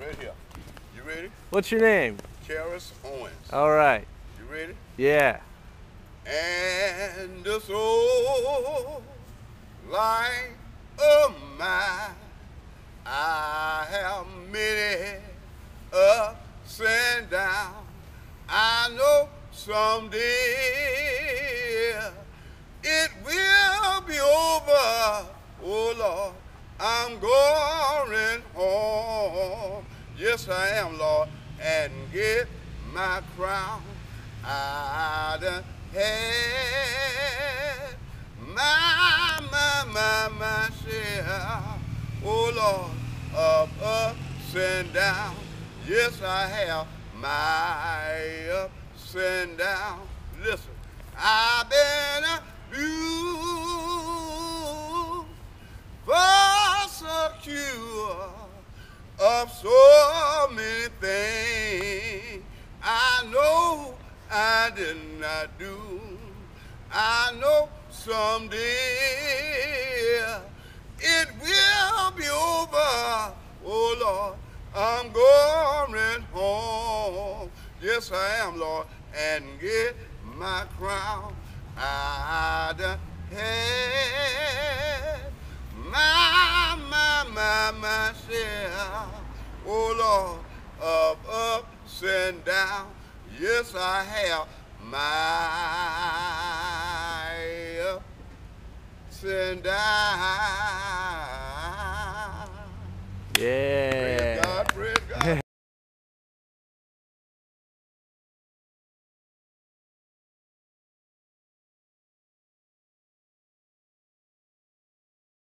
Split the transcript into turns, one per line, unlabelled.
Right here. You ready?
What's your name?
Karis Owens.
All right.
You ready?
Yeah.
And the soul like of mine, I have many ups and downs. I know someday it will be over. Oh Lord, I'm going home. Yes, I am, Lord, and get my crown. I done had my, my, my, my share. Oh Lord, of ups and downs. Yes, I have my ups and downs. Listen, I've been abused, persecuted of so many things. I know I did not do. I know someday it will be over. Oh Lord, I'm going home. Yes, I am, Lord, and get my crown. I done had Oh Lord, of ups and downs. Yes, I have my ups and downs.